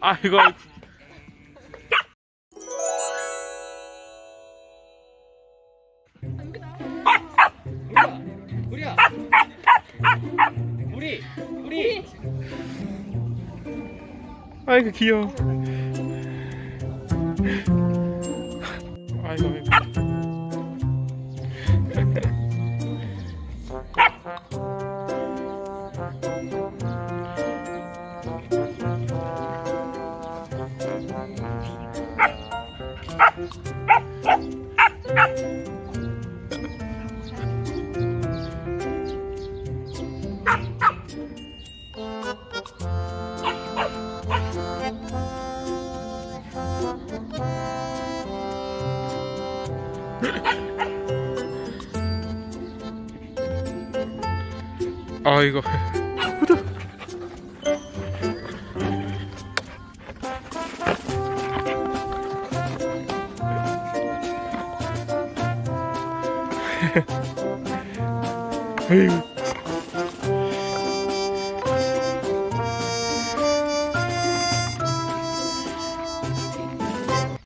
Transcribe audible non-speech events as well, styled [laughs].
아이고. 우리야. 우리. 우리. 아이고 귀여워. 아이고 아이고. 아이고. [laughs] 아이고.